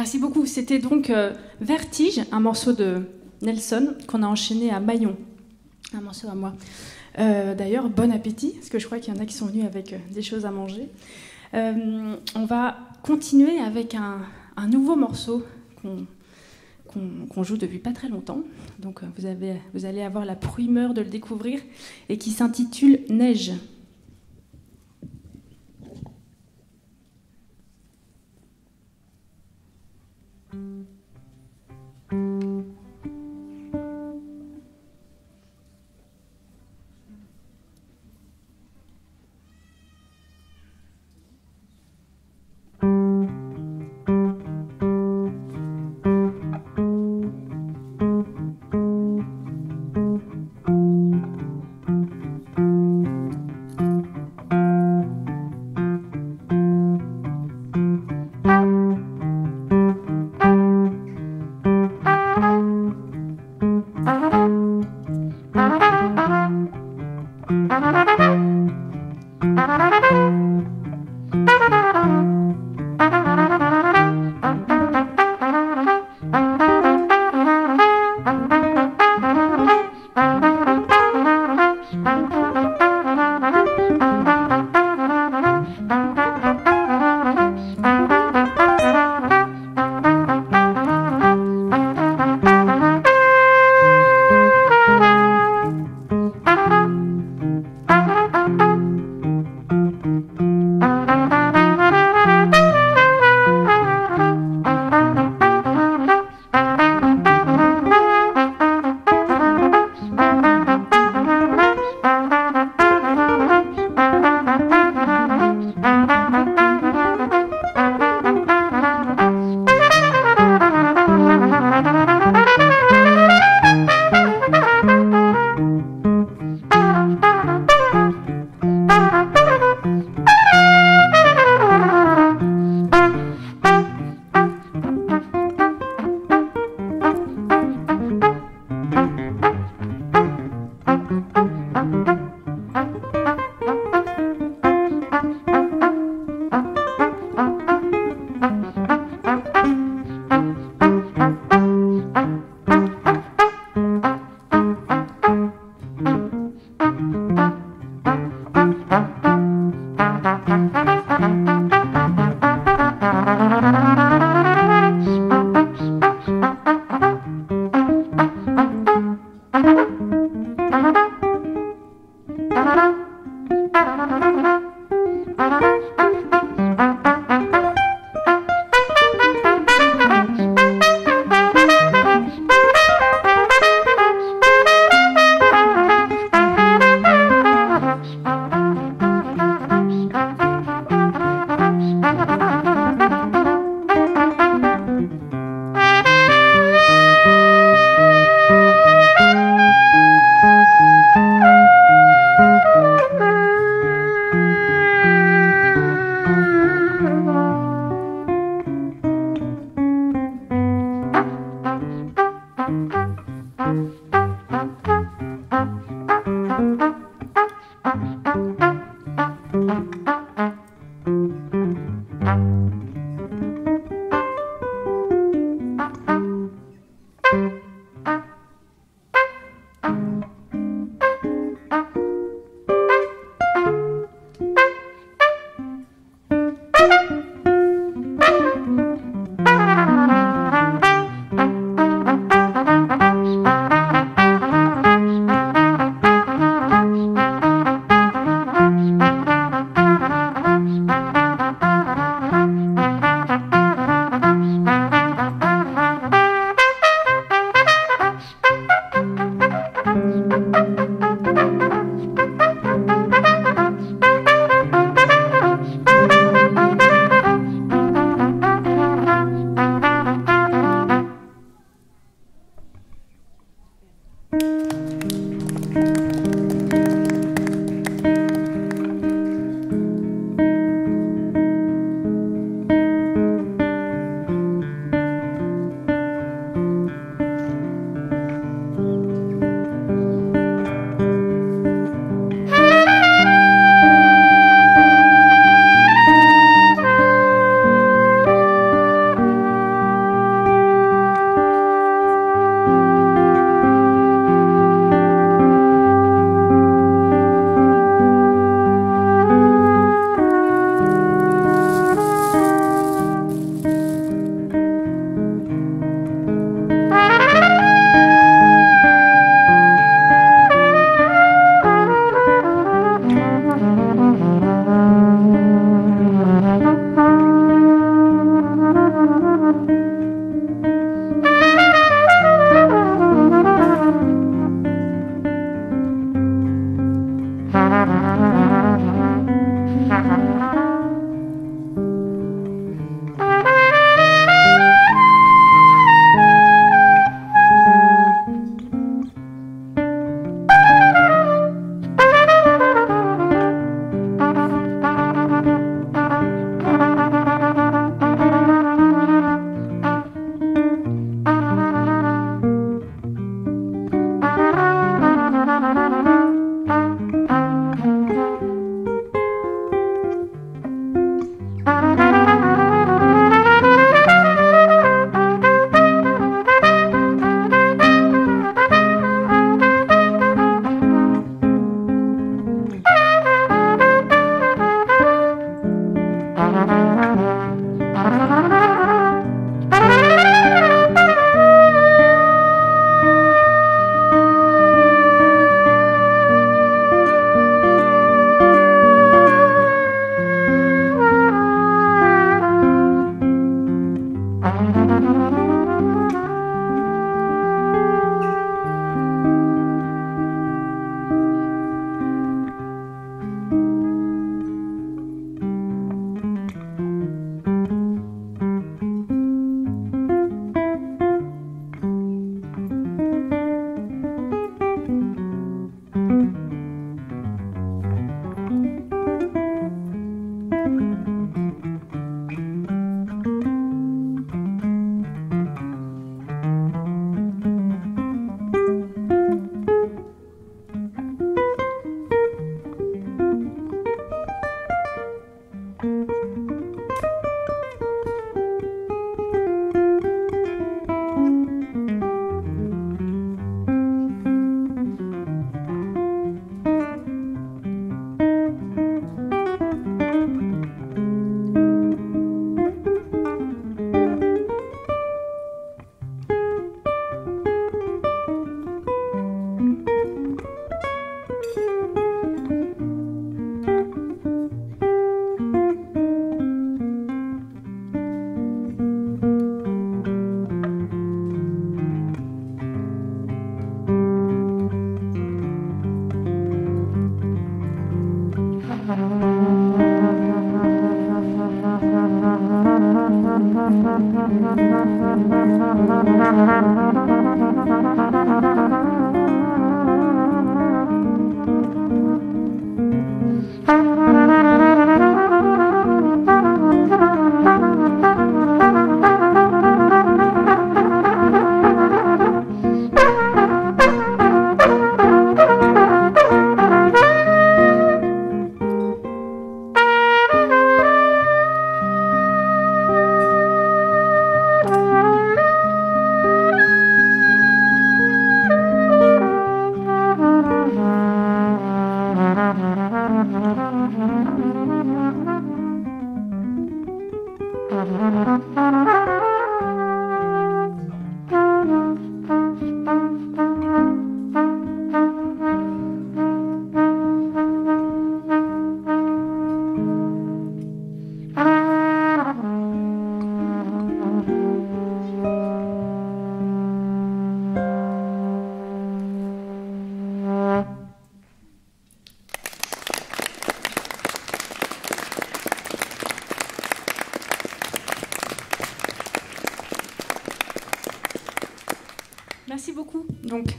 Merci beaucoup. C'était donc euh, Vertige, un morceau de Nelson qu'on a enchaîné à Maillon. Un morceau à moi. Euh, d'ailleurs, bon appétit, parce que je crois qu'il y en a qui sont venus avec euh, des choses à manger. on va continuer avec un, nouveau morceau qu'on joue depuis pas très longtemps. Donc vous, avez, vous allez avoir la primeur de le découvrir et qui s'intitule Neige.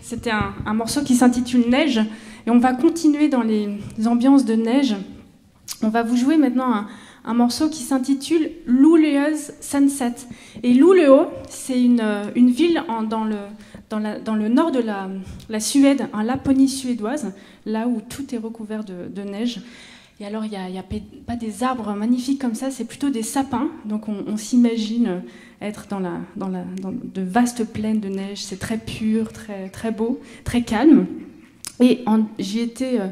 C'était un, morceau qui s'intitule Neige. Et on va continuer dans les ambiances de neige. On va vous jouer maintenant un, morceau qui s'intitule Luleå's Sunset. Et Luleå, c'est une, ville dans, le, dans, le, nord de la, Suède, en Laponie suédoise, là où tout est recouvert de, neige. Et alors, il n'y a, pas des arbres magnifiques comme ça, c'est plutôt des sapins. Donc, on s'imagine être dans, la, dans de vastes plaines de neige. C'est très pur, très, très beau, très calme. Et j'y étais euh,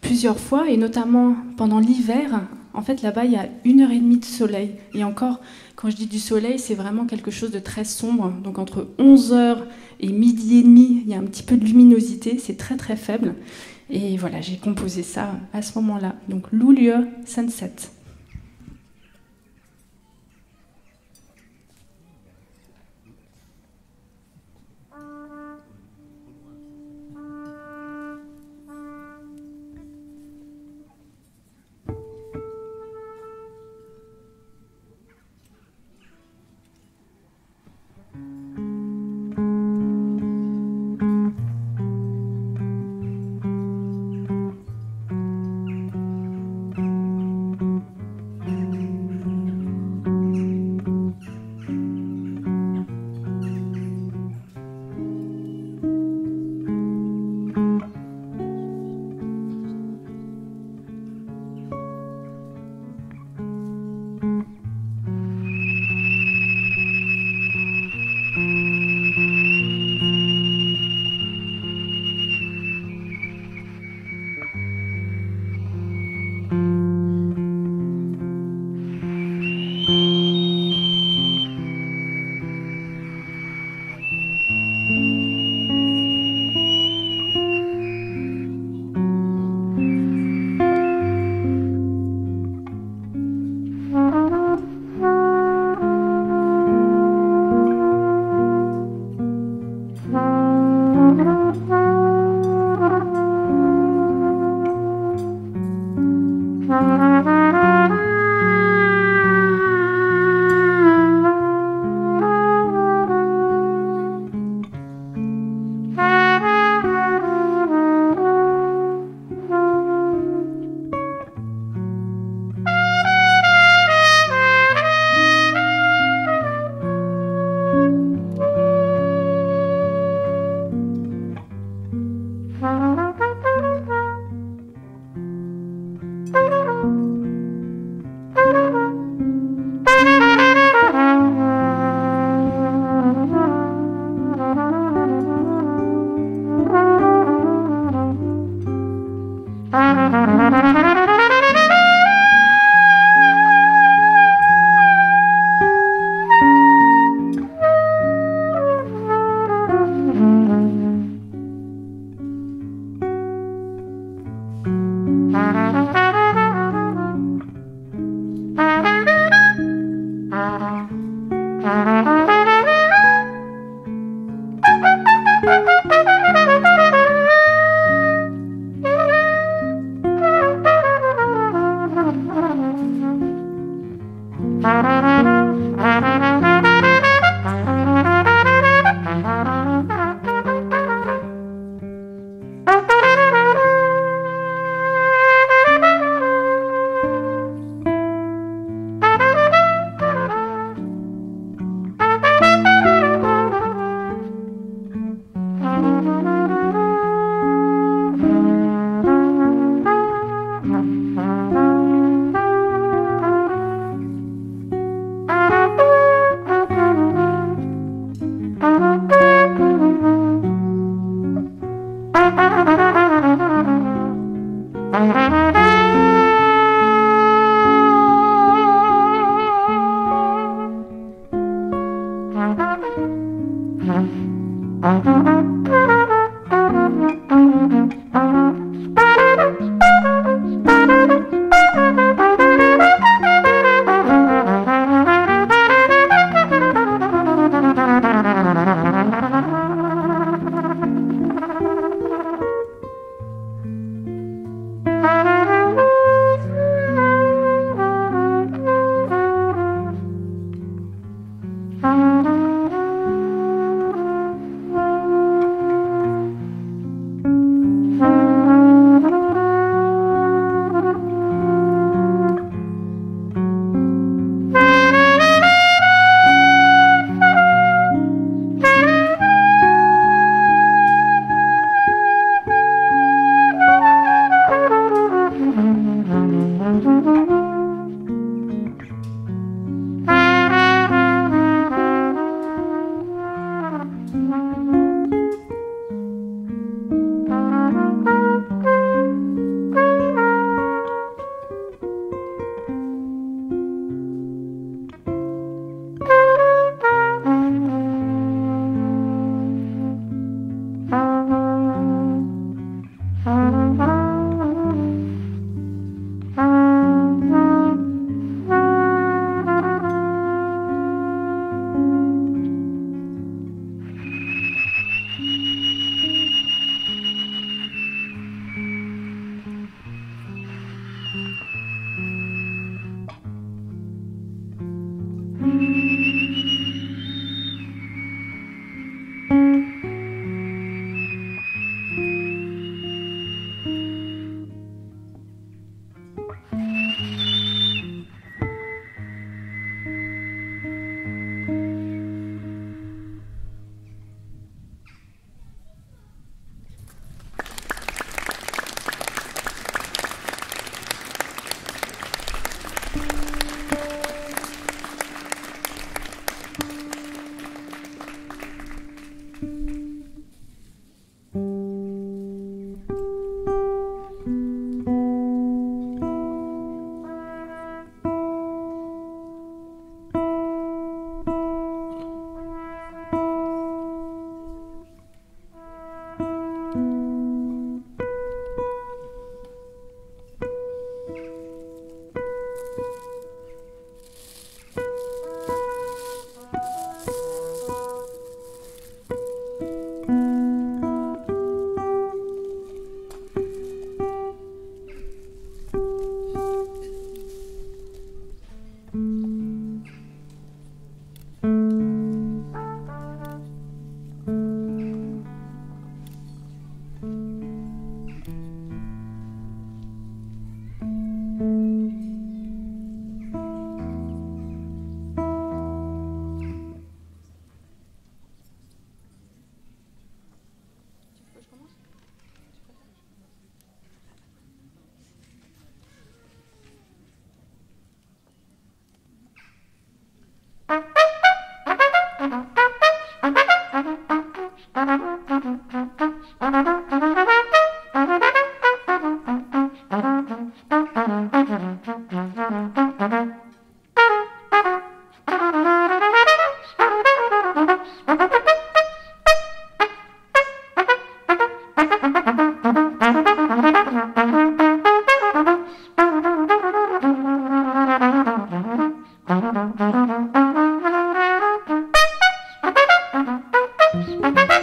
plusieurs fois, et notamment pendant l'hiver. En fait, là-bas, il y a une heure et demie de soleil. Et encore, quand je dis du soleil, c'est vraiment quelque chose de très sombre. Donc entre 11h et midi et demi, il y a un petit peu de luminosité. C'est très très faible. Et voilà, j'ai composé ça à ce moment-là. Donc Luleå Sunset.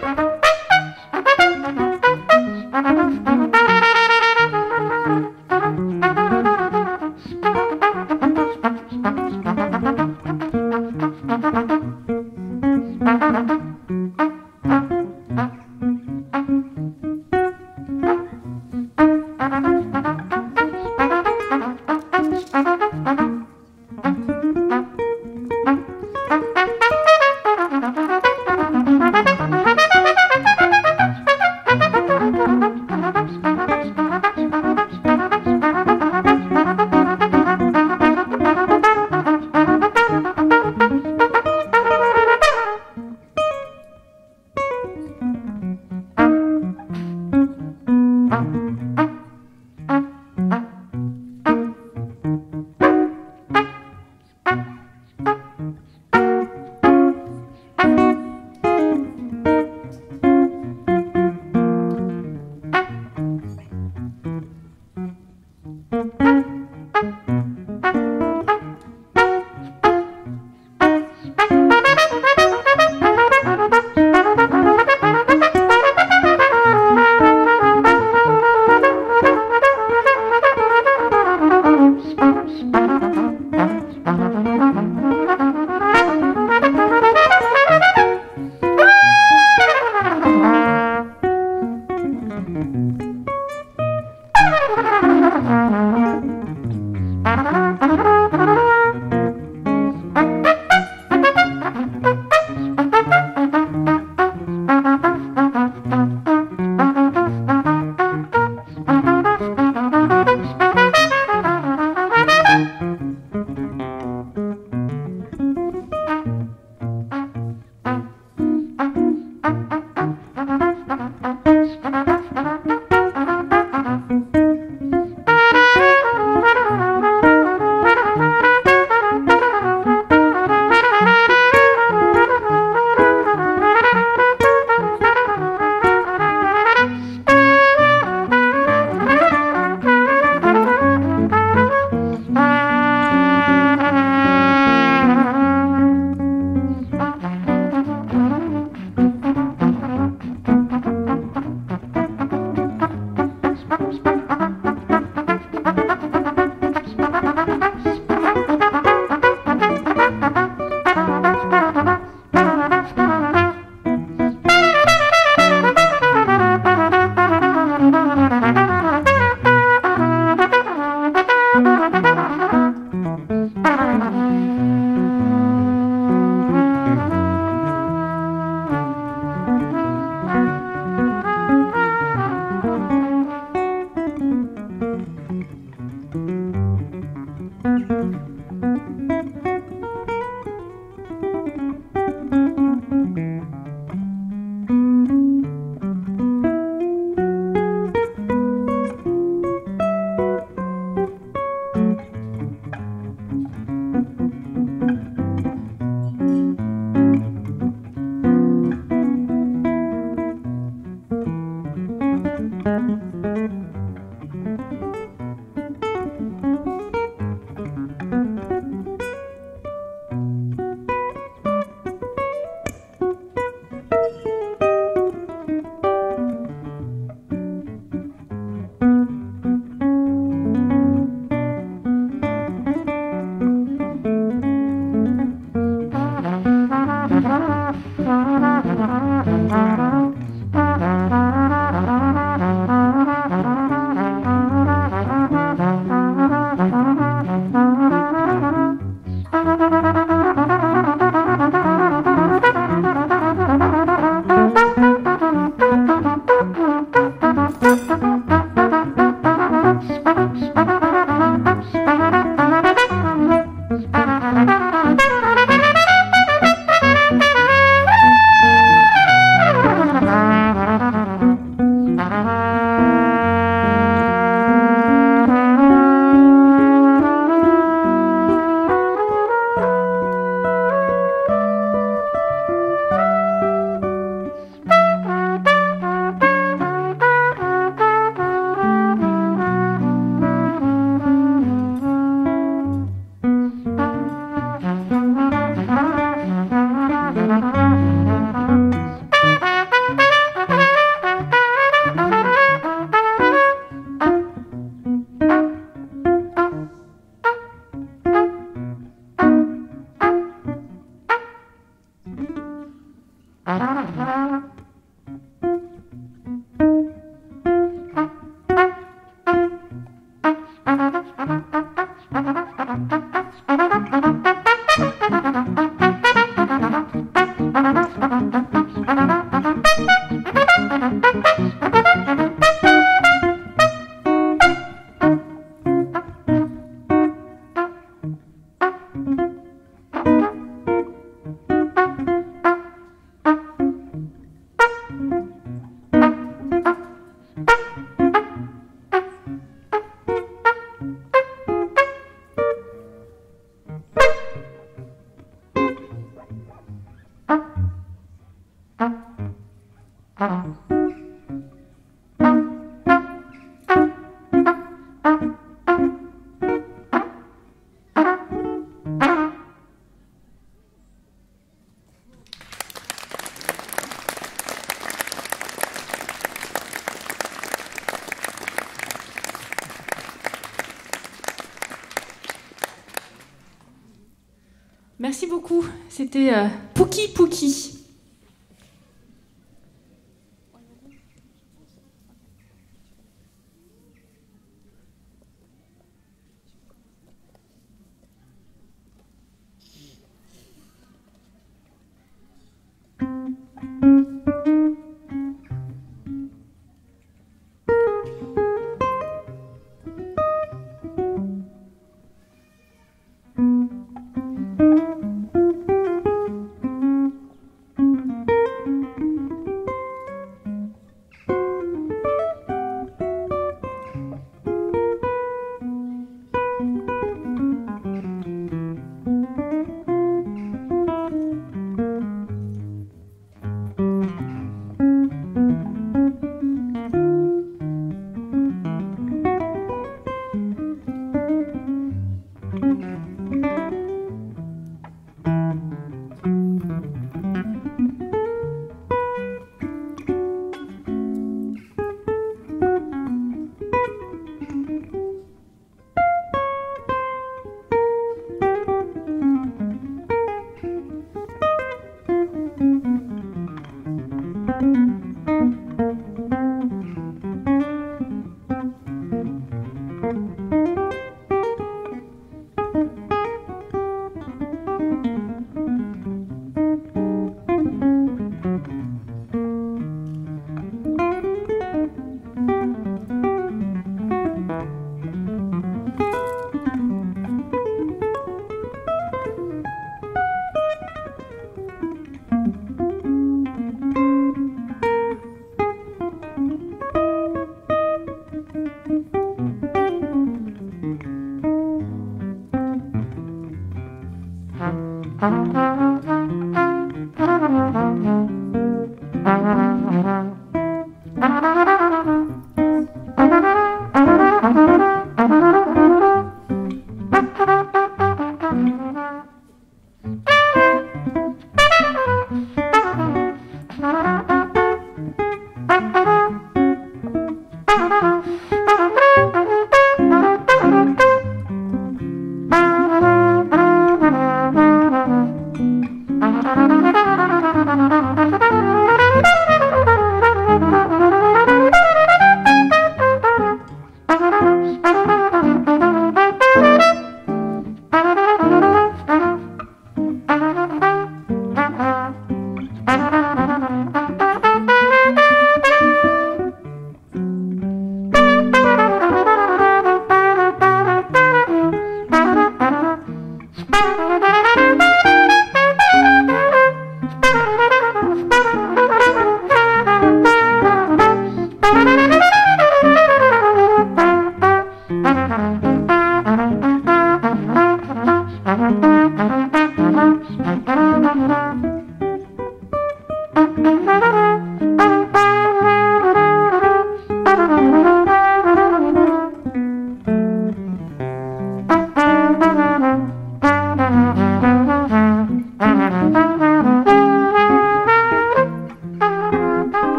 Bye. Mm-hmm. C'était euh, Pouki Pouki.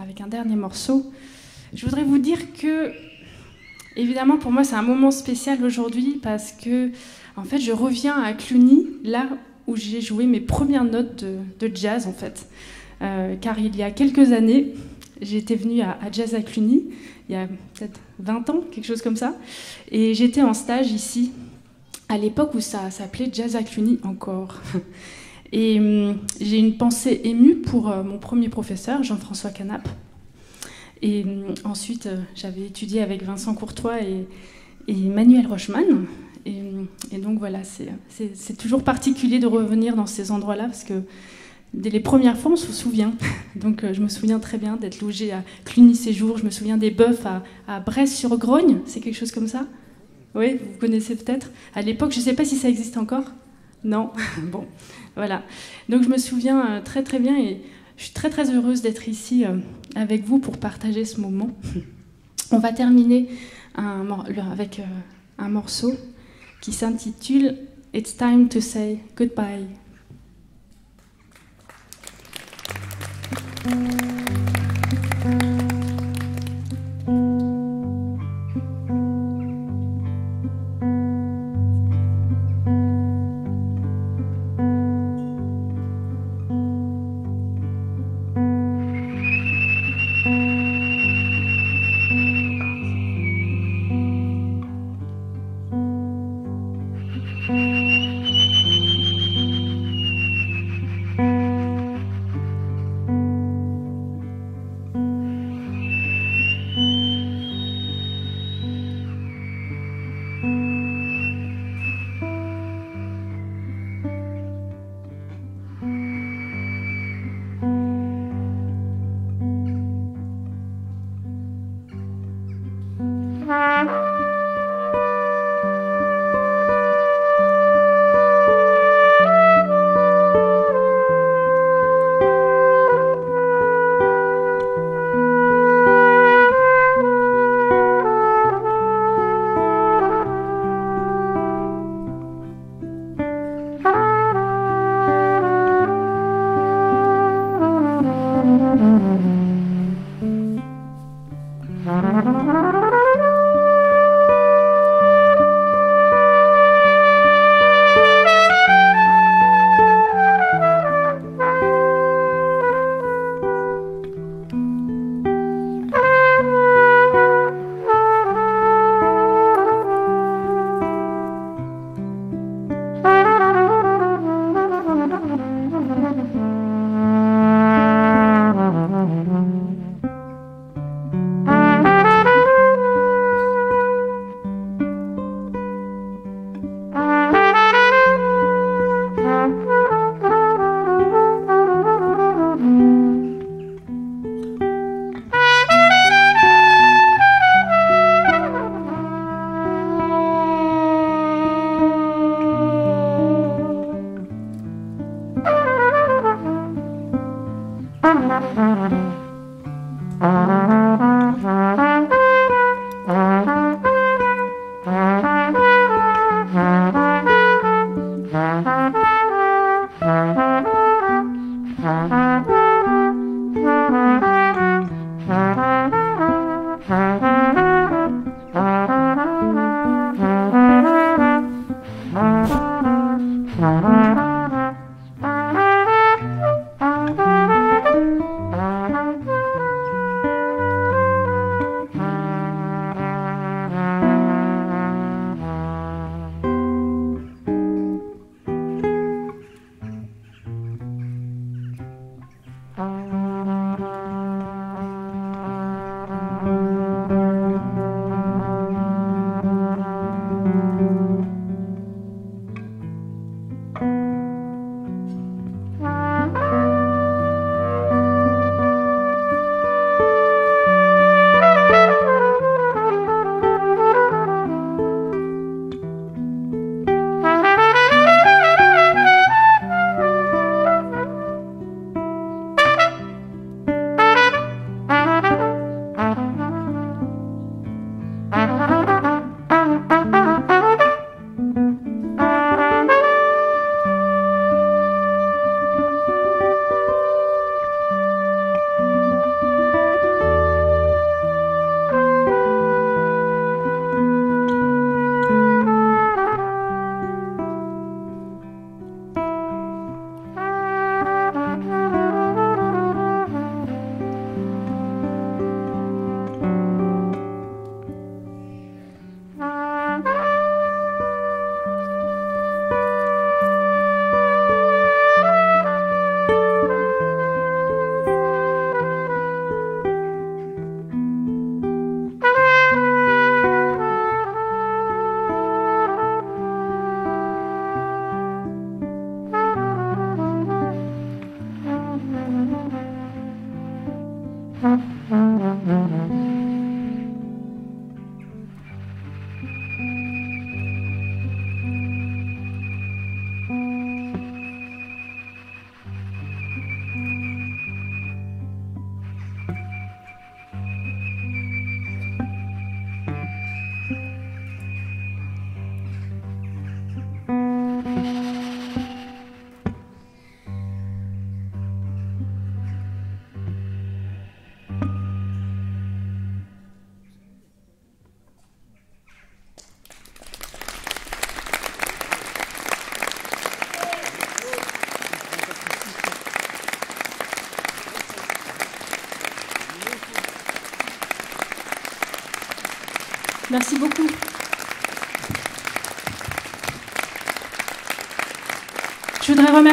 Avec un dernier morceau, je voudrais vous dire que, évidemment, pour moi, c'est un moment spécial aujourd'hui parce que, en fait, je reviens à Cluny, là où j'ai joué mes premières notes de, jazz, en fait. Euh, car il y a quelques années, j'étais venue à, Jazz à Cluny, il y a peut-être 20 ans, quelque chose comme ça, et j'étais en stage ici, à l'époque où ça s'appelait Jazz à Cluny encore. Et hum, j'ai une pensée émue pour euh, mon premier professeur, Jean-François Canap. Et hum, ensuite, euh, j'avais étudié avec Vincent Courtois et, et Manuel Rochman. Et, hum, et donc voilà, c'est toujours particulier de revenir dans ces endroits-là parce que dès les premières fois, on se souvient. Donc euh, je me souviens très bien d'être logée à Cluny Séjour, je me souviens des bœufs à, à Brest-sur-Grogne, c'est quelque chose comme ça? Oui, vous connaissez peut-être? À l'époque, je ne sais pas si ça existe encore. Non Bon, voilà. Donc je me souviens euh, très très bien et je suis très très heureuse d'être ici euh, avec vous pour partager ce moment. On va terminer avec un morceau qui s'intitule It's time to say goodbye.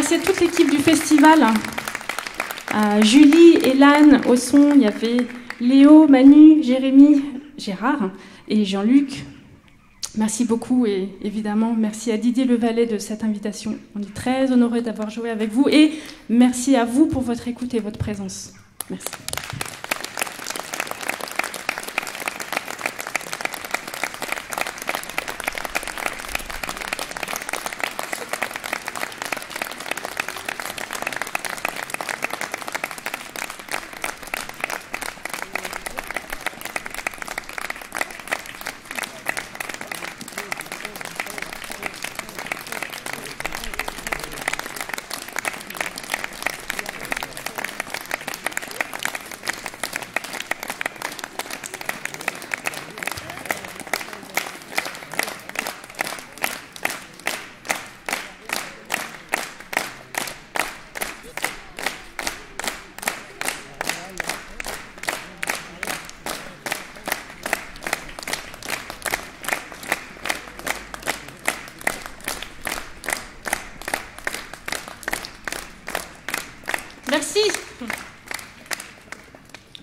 Remercier toute l'équipe du festival. Euh, Julie, Hélène, au son, il y avait Léo, Manu, Jérémy, Gérard et Jean-Luc. Merci beaucoup et évidemment merci à Didier Levalet de cette invitation. On est très honoré d'avoir joué avec vous et merci à vous pour votre écoute et votre présence. Merci.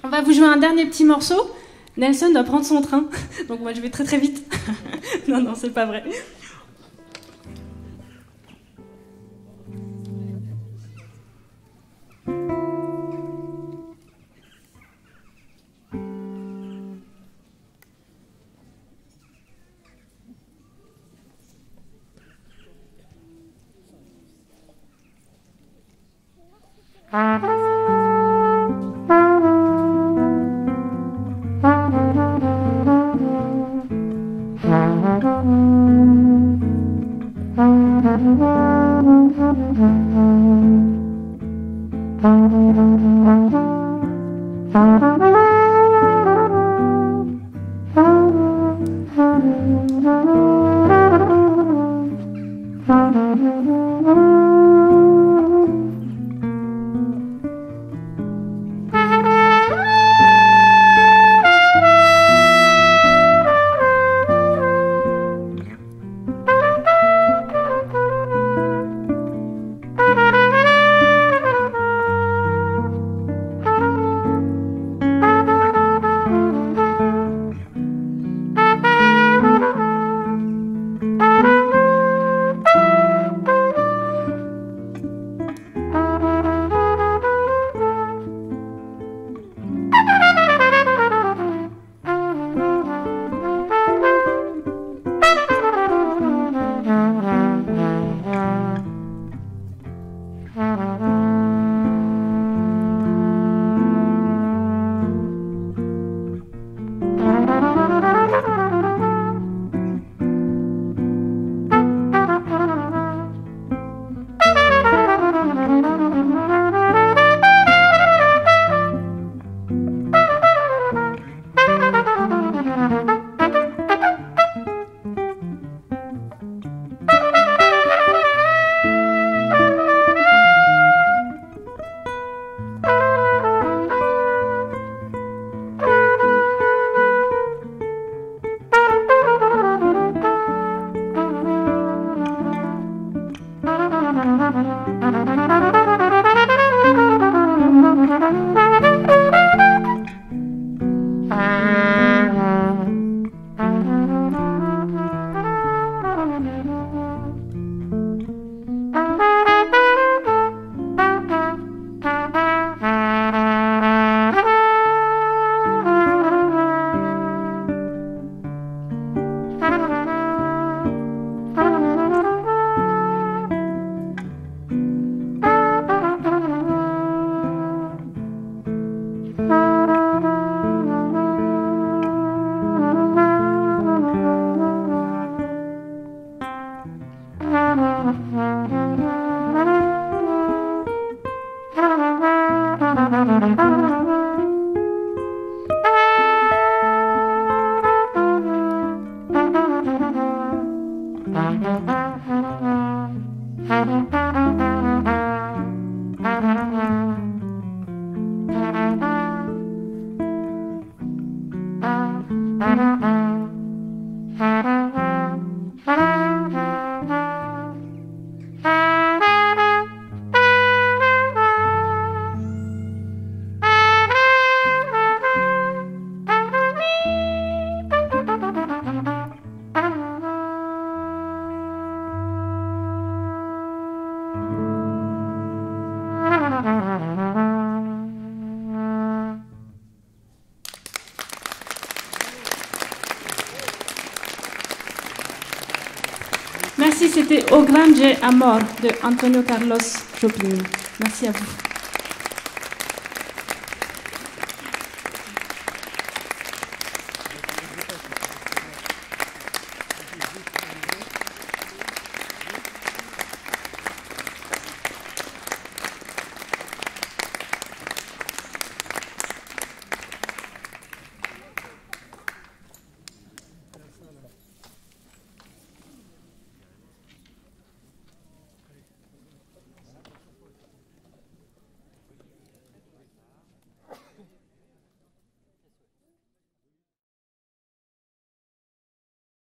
On va vous jouer un dernier petit morceau. Nelson doit prendre son train, donc moi je vais très très vite. non, non, c'est pas vrai. C'était Au Grande Amor de Antonio Carlos Jobim. Merci à vous.